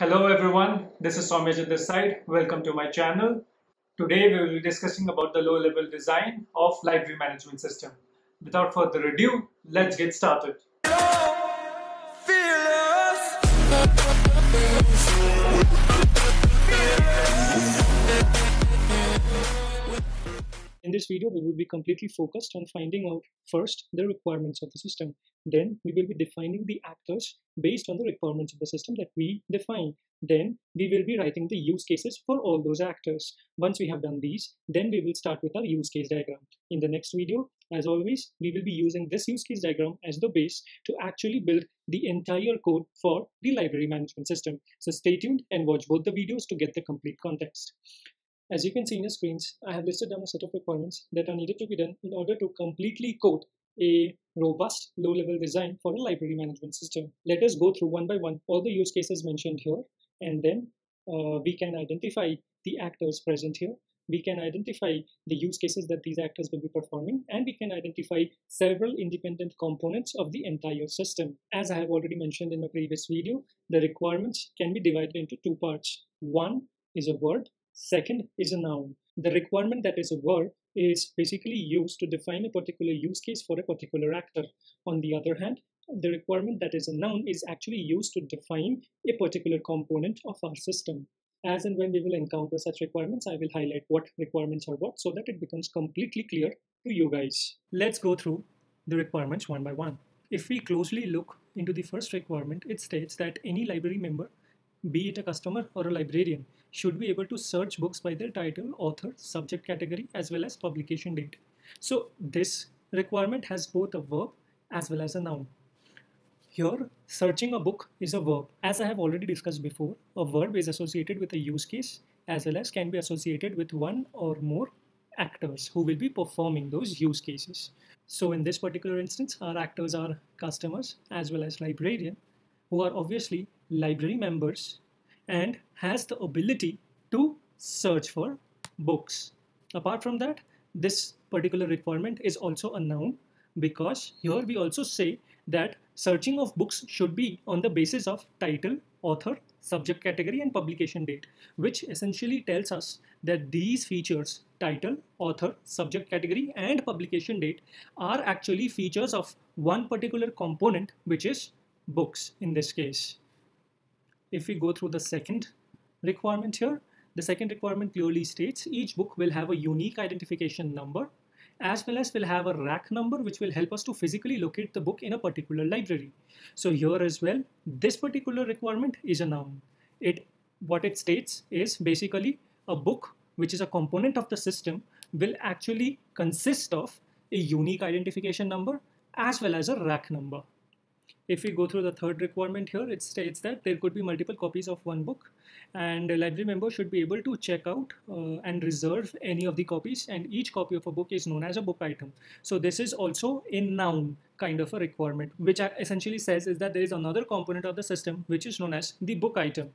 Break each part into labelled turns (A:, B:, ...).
A: Hello everyone, this is Soumyajit this side. Welcome to my channel. Today we will be discussing about the low-level design of library management system. Without further ado, let's get started. This video, we will be completely focused on finding out first the requirements of the system. Then we will be defining the actors based on the requirements of the system that we define. Then we will be writing the use cases for all those actors. Once we have done these, then we will start with our use case diagram. In the next video, as always, we will be using this use case diagram as the base to actually build the entire code for the library management system. So stay tuned and watch both the videos to get the complete context. As you can see in your screens, I have listed down a set of requirements that are needed to be done in order to completely code a robust low-level design for a library management system. Let us go through one by one all the use cases mentioned here, and then uh, we can identify the actors present here. We can identify the use cases that these actors will be performing, and we can identify several independent components of the entire system. As I have already mentioned in my previous video, the requirements can be divided into two parts. One is a verb Second is a noun. The requirement that is a verb is basically used to define a particular use case for a particular actor. On the other hand, the requirement that is a noun is actually used to define a particular component of our system. As and when we will encounter such requirements, I will highlight what requirements are what so that it becomes completely clear to you guys. Let's go through the requirements one by one. If we closely look into the first requirement, it states that any library member be it a customer or a librarian, should be able to search books by their title, author, subject category, as well as publication date. So this requirement has both a verb as well as a noun. Here, searching a book is a verb. As I have already discussed before, a verb is associated with a use case as well as can be associated with one or more actors who will be performing those use cases. So in this particular instance, our actors are customers as well as librarian who are obviously library members and has the ability to search for books. Apart from that, this particular requirement is also a noun because here we also say that searching of books should be on the basis of title, author, subject category and publication date, which essentially tells us that these features, title, author, subject category and publication date are actually features of one particular component, which is books in this case. If we go through the second requirement here, the second requirement clearly states each book will have a unique identification number as well as will have a rack number which will help us to physically locate the book in a particular library. So here as well, this particular requirement is a noun. It What it states is basically a book which is a component of the system will actually consist of a unique identification number as well as a rack number. If we go through the third requirement here, it states that there could be multiple copies of one book and a library member should be able to check out uh, and reserve any of the copies and each copy of a book is known as a book item. So this is also a noun kind of a requirement, which essentially says is that there is another component of the system which is known as the book item.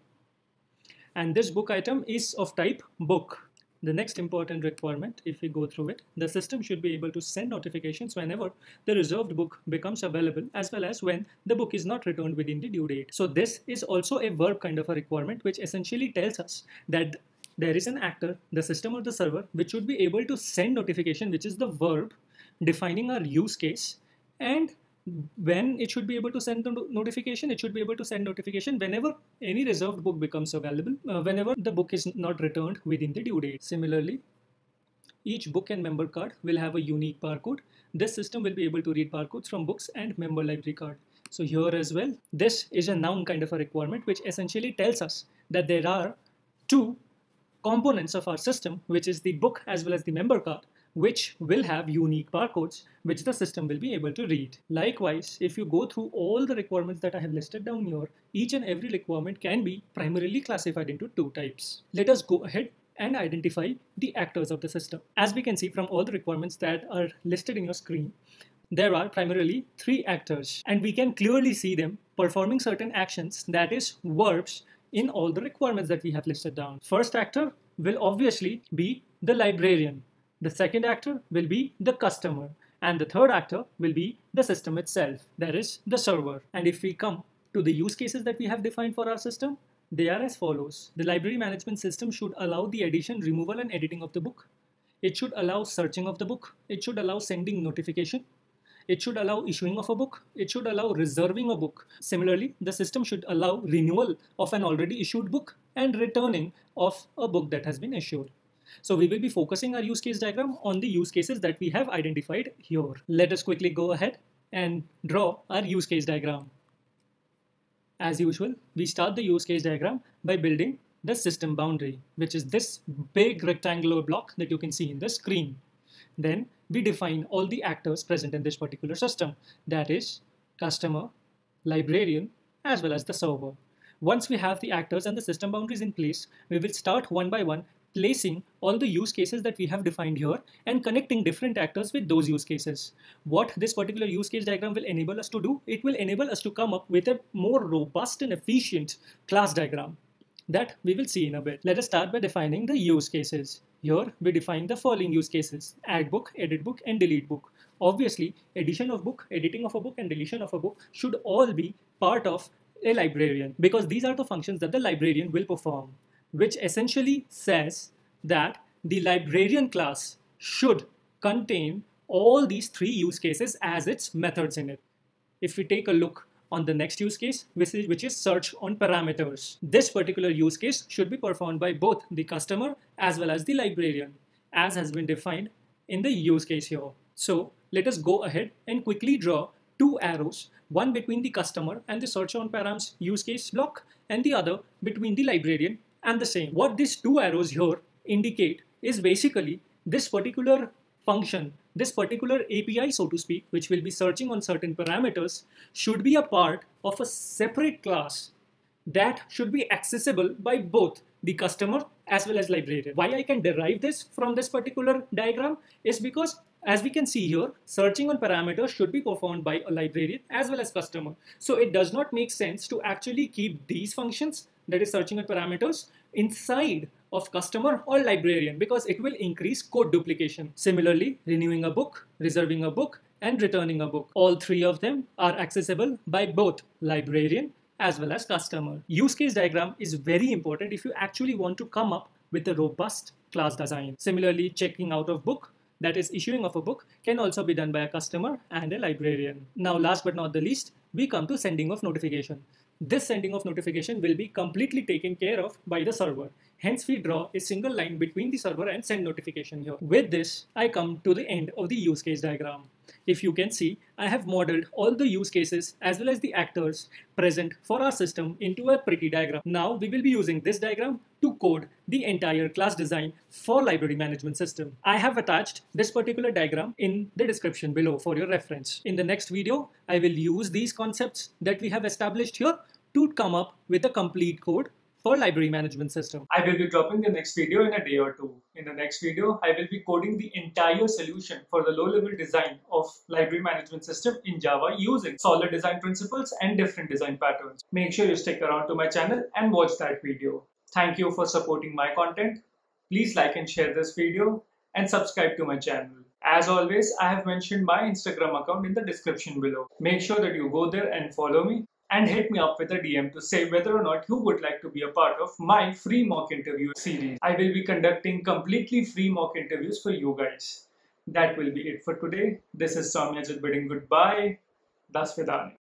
A: And this book item is of type book. The next important requirement, if we go through it, the system should be able to send notifications whenever the reserved book becomes available as well as when the book is not returned within the due date. So this is also a verb kind of a requirement which essentially tells us that there is an actor, the system or the server, which should be able to send notification, which is the verb defining our use case and when it should be able to send the notification it should be able to send notification whenever any reserved book becomes available uh, whenever the book is not returned within the due date. Similarly each book and member card will have a unique barcode. This system will be able to read barcodes from books and member library card. So here as well this is a noun kind of a requirement which essentially tells us that there are two components of our system which is the book as well as the member card which will have unique barcodes which the system will be able to read. Likewise, if you go through all the requirements that I have listed down here, each and every requirement can be primarily classified into two types. Let us go ahead and identify the actors of the system. As we can see from all the requirements that are listed in your screen, there are primarily three actors and we can clearly see them performing certain actions that is verbs in all the requirements that we have listed down. First actor will obviously be the librarian the second actor will be the customer and the third actor will be the system itself, that is the server. And if we come to the use cases that we have defined for our system, They are as follows. The library management system should allow the addition, removal and editing of the book. It should allow searching of the book. It should allow sending notification. It should allow issuing of a book. It should allow reserving a book. Similarly, the system should allow renewal of an already issued book and returning of a book that has been issued. So we will be focusing our use case diagram on the use cases that we have identified here. Let us quickly go ahead and draw our use case diagram. As usual, we start the use case diagram by building the system boundary, which is this big rectangular block that you can see in the screen. Then we define all the actors present in this particular system, that is customer, librarian, as well as the server. Once we have the actors and the system boundaries in place, we will start one by one placing all the use cases that we have defined here and connecting different actors with those use cases. What this particular use case diagram will enable us to do, it will enable us to come up with a more robust and efficient class diagram that we will see in a bit. Let us start by defining the use cases. Here we define the following use cases, add book, edit book and delete book. Obviously, addition of book, editing of a book and deletion of a book should all be part of a librarian because these are the functions that the librarian will perform which essentially says that the librarian class should contain all these three use cases as its methods in it. If we take a look on the next use case, which is, which is search on parameters. This particular use case should be performed by both the customer as well as the librarian, as has been defined in the use case here. So let us go ahead and quickly draw two arrows, one between the customer and the search on params use case block, and the other between the librarian and the same. What these two arrows here indicate is basically this particular function, this particular API, so to speak, which will be searching on certain parameters, should be a part of a separate class that should be accessible by both the customer as well as librarian. Why I can derive this from this particular diagram is because as we can see here, searching on parameters should be performed by a librarian as well as customer. So it does not make sense to actually keep these functions that is searching on parameters inside of customer or librarian because it will increase code duplication. Similarly, renewing a book, reserving a book, and returning a book. All three of them are accessible by both librarian as well as customer. Use case diagram is very important if you actually want to come up with a robust class design. Similarly, checking out of book that is issuing of a book can also be done by a customer and a librarian. Now hmm. last but not the least, we come to sending of notification. This sending of notification will be completely taken care of by the server. Hence we draw a single line between the server and send notification here. With this, I come to the end of the use case diagram. If you can see, I have modeled all the use cases as well as the actors present for our system into a pretty diagram. Now we will be using this diagram to code the entire class design for library management system. I have attached this particular diagram in the description below for your reference. In the next video, I will use these concepts that we have established here to come up with a complete code for library management system. I will be dropping the next video in a day or two. In the next video, I will be coding the entire solution for the low-level design of library management system in Java using solid design principles and different design patterns. Make sure you stick around to my channel and watch that video. Thank you for supporting my content. Please like and share this video and subscribe to my channel. As always, I have mentioned my Instagram account in the description below. Make sure that you go there and follow me and hit me up with a DM to say whether or not you would like to be a part of my free mock interview series. I will be conducting completely free mock interviews for you guys. That will be it for today. This is Soumyajit bidding goodbye. Das Vidani.